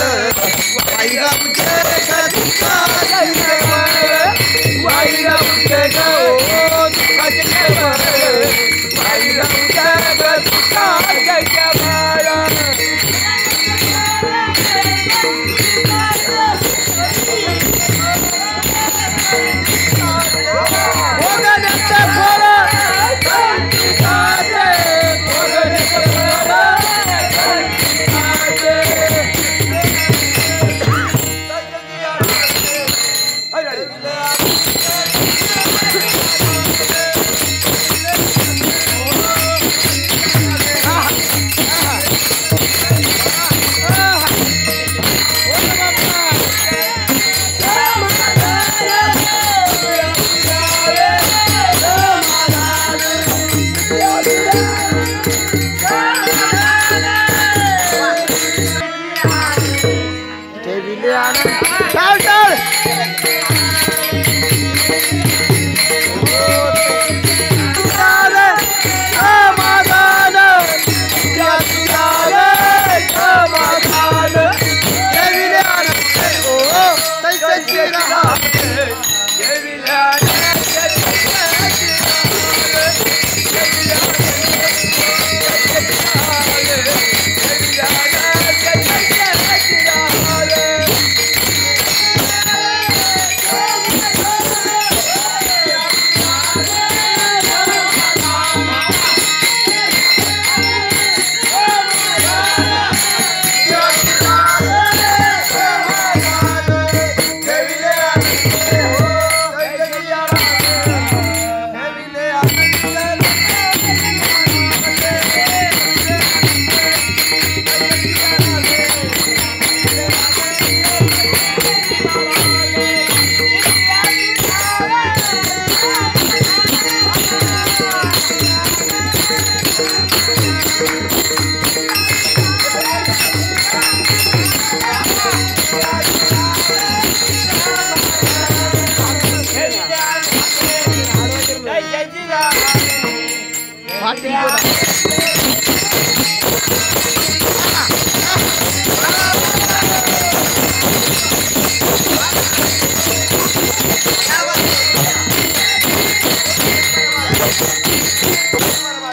Why you don't go?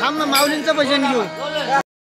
थांब ना माऊलींचं भजन घेऊ.